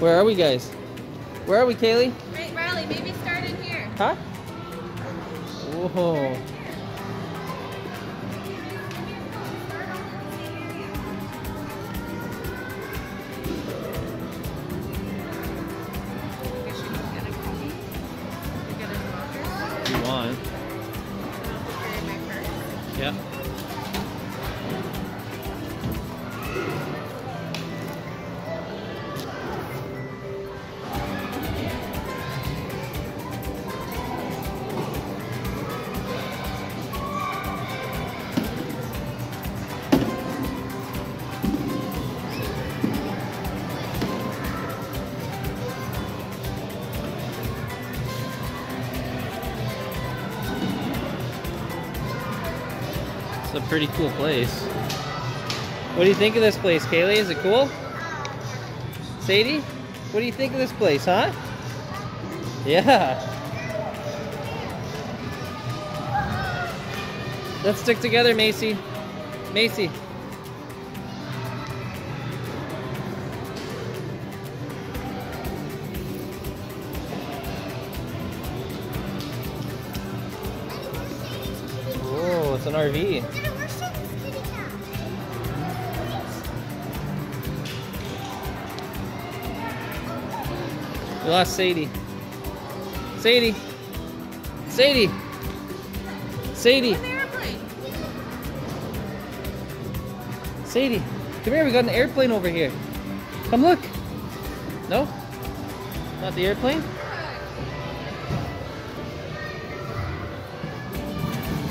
Where are we, guys? Where are we, Kaylee? Right, Riley, maybe start in here. Huh? Whoa. Pretty cool place. What do you think of this place, Kaylee? Is it cool? Sadie? What do you think of this place, huh? Yeah. Let's stick together, Macy. Macy. Oh, it's an RV. We lost Sadie. Sadie. Sadie. Sadie. Sadie. Come here, we got an airplane over here. Come look. No? Not the airplane?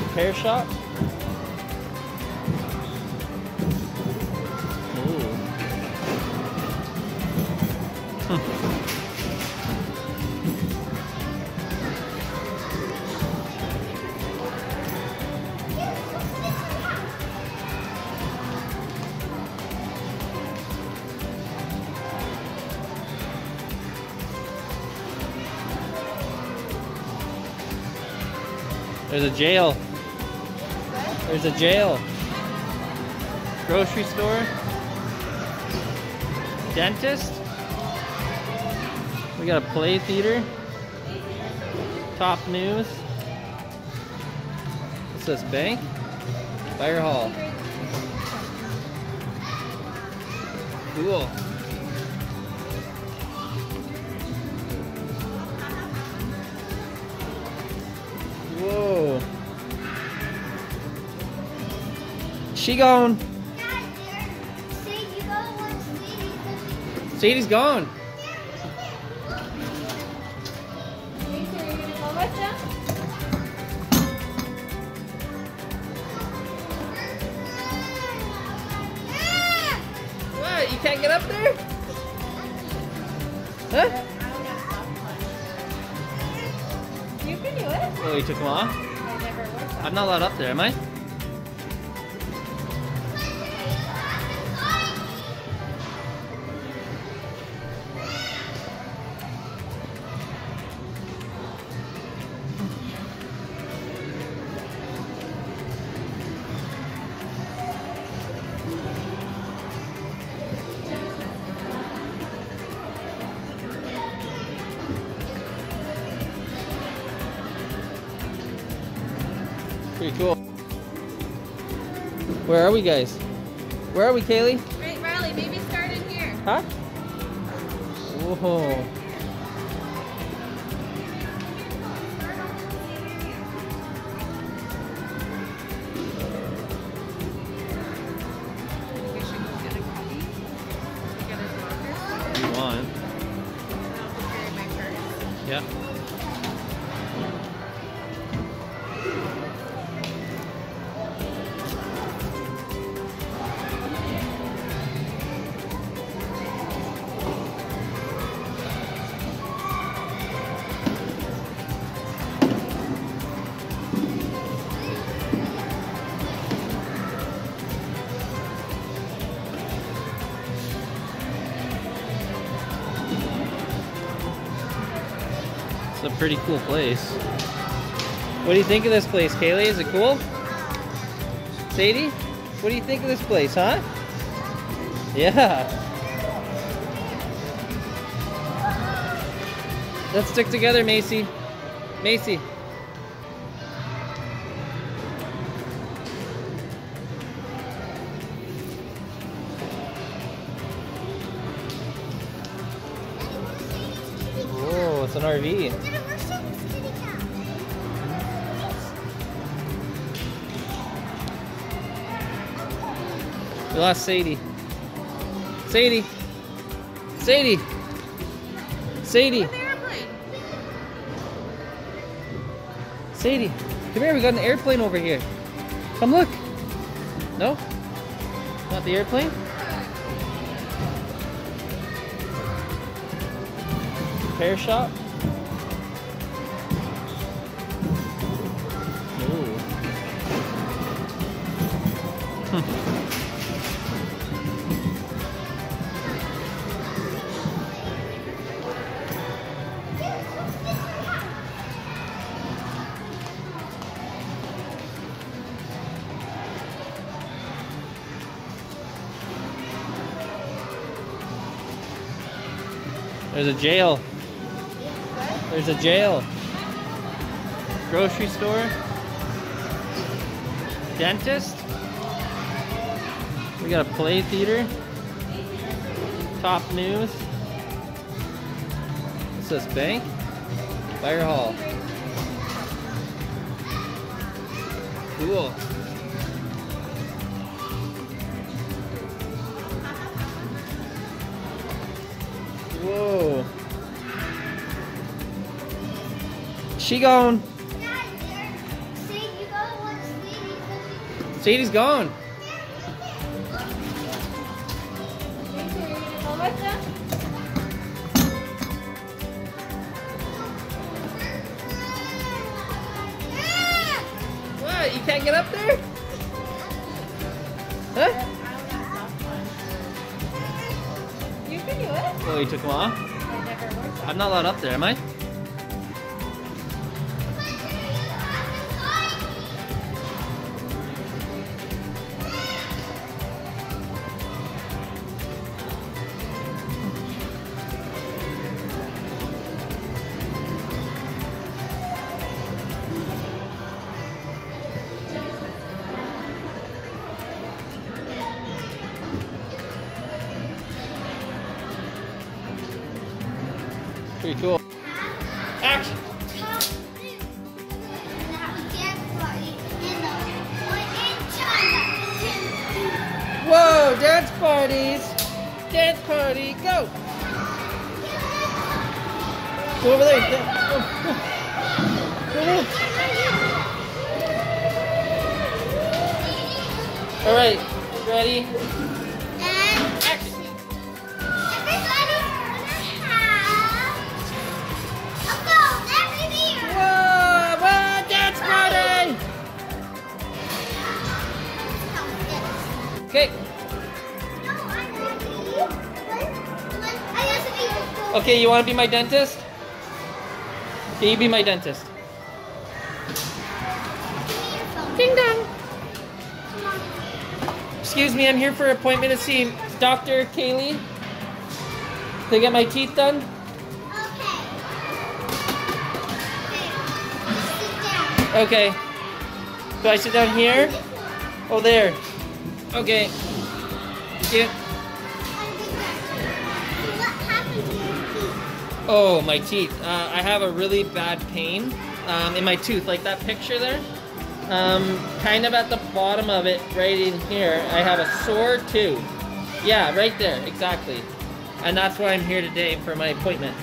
Repair shop? Ooh. There's a jail. There's a jail. Grocery store. Dentist. We got a play theater. Top news. What's this, bank? Fire hall. Cool. She gone. Sadie's gone. What? You can't get up there? Huh? You can do it. Oh, you took them off? I never worked on I'm not allowed up there, am I? Where are we, guys? Where are we, Kaylee? Right, Riley, maybe start in here. Huh? Whoa. Pretty cool place. What do you think of this place, Kaylee? Is it cool? Sadie? What do you think of this place, huh? Yeah. Let's stick together, Macy. Macy. Oh, it's an RV. We lost Sadie. Sadie. Sadie. Sadie. Sadie. Come here, we got an airplane over here. Come look. No? Not the airplane? Repair shop? Ooh. Hmm. There's a jail. There's a jail. Grocery store. Dentist. We got a play theater. Top news. What's this? Bank? Fire hall. Cool. She gone. Sadie's gone. What? You can't get up there? Huh? You can do it. Oh, you took them off? I'm not allowed up there, am I? Pretty cool. Action! Whoa, dance parties! Dance party, go! Go over there. Go, go. Go over there. All right, ready? Okay, you want to be my dentist? Can you be my dentist? Ding dong. Excuse me, I'm here for an appointment to see Dr. Kaylee to get my teeth done. Okay. Do I sit down here? Oh, there. Okay. Thank you. Oh, my teeth. Uh, I have a really bad pain um, in my tooth, like that picture there. Um, kind of at the bottom of it, right in here, I have a sore tooth. Yeah, right there, exactly. And that's why I'm here today for my appointment.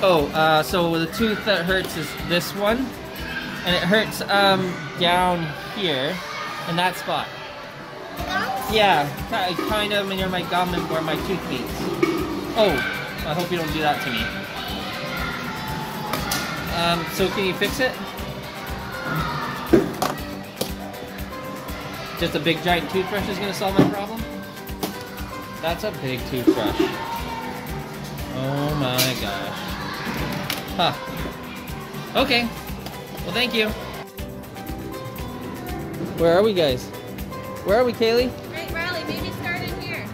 Oh, uh, so the tooth that hurts is this one, and it hurts um, down here, in that spot. Yeah, ki- kind of near my gum and where my tooth meets. Oh, I hope you don't do that to me. Um, so can you fix it? Just a big giant toothbrush is gonna solve my problem? That's a big toothbrush. Oh my gosh. Huh. Okay. Well, thank you. Where are we, guys? Where are we, Kaylee?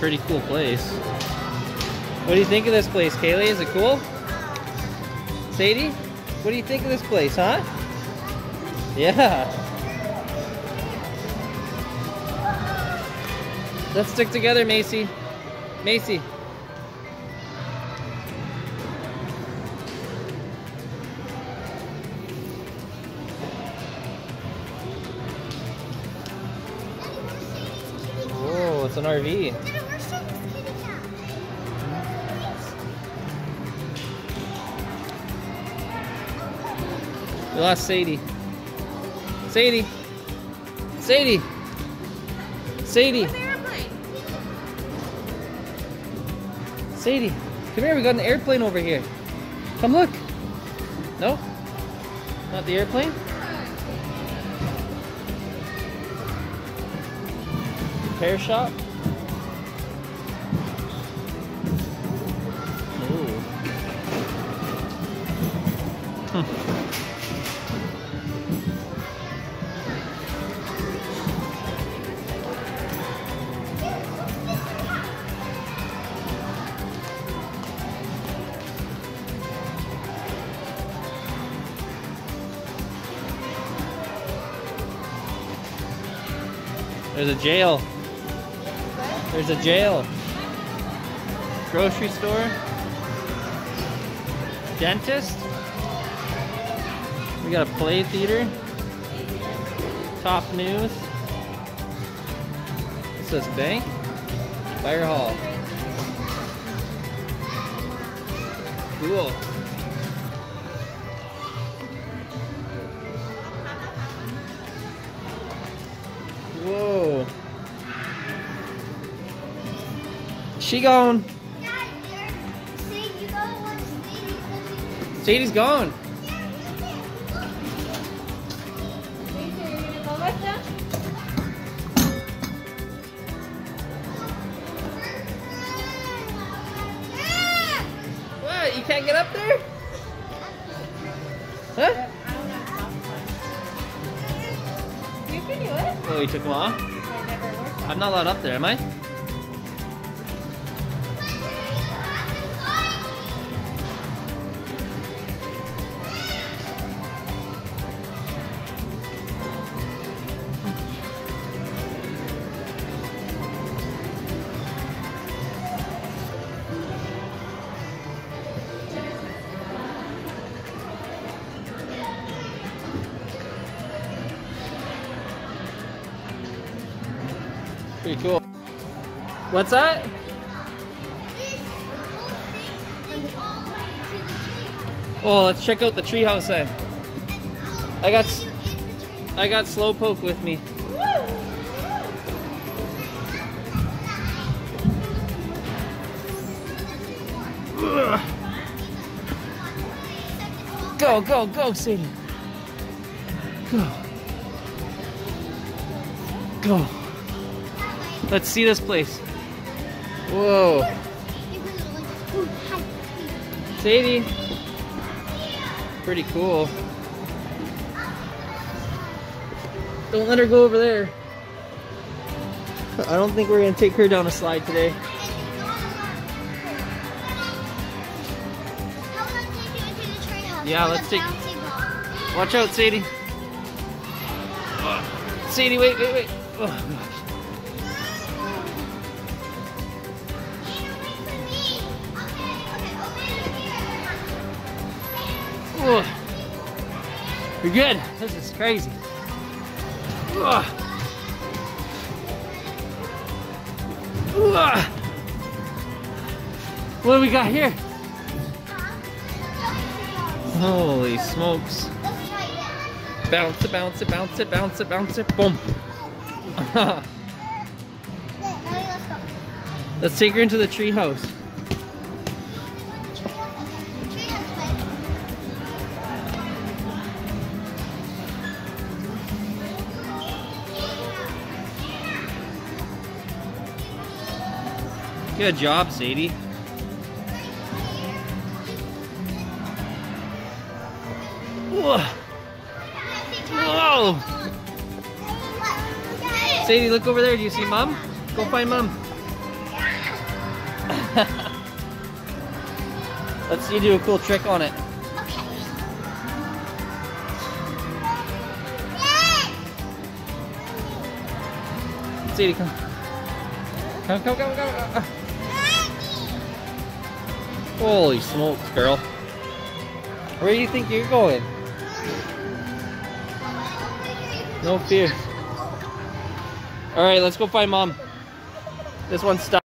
pretty cool place. What do you think of this place, Kaylee? Is it cool? Sadie? What do you think of this place, huh? Yeah. Let's stick together, Macy. Macy. Whoa, it's an RV. We lost Sadie. Sadie. Sadie. Sadie. Where's the airplane? Sadie. Come here, we got an airplane over here. Come look. No? Not the airplane? Repair shop? There's a jail. There's a jail. Grocery store. Dentist. We got a play theater. Top news. It says bank. Fire hall. Cool. She gone. Sadie's gone. What? You can't get up there? Huh? You can do it. Oh, you took them off? I'm not allowed up there, am I? Pretty cool. What's that? Oh, let's check out the treehouse then. I got I got Slowpoke with me. Go, go, go, Sadie. Go. Go. Let's see this place. Whoa. Sadie. Pretty cool. Don't let her go over there. I don't think we're gonna take her down a slide today. Yeah, let's take- Watch out, Sadie. Sadie, wait, wait, wait. Oh, You're good. This is crazy. Ugh. Ugh. What do we got here? Holy smokes. Bounce it, bounce it, bounce it, bounce it, bounce it. Boom. Let's take her into the tree house. Good job, Sadie. Whoa. Whoa! Sadie, look over there. Do you see mom? Go find mom. Let's see you do a cool trick on it. Sadie, come. Come, come, come, come. Holy smokes, girl. Where do you think you're going? No fear. Alright, let's go find mom. This one's stuck.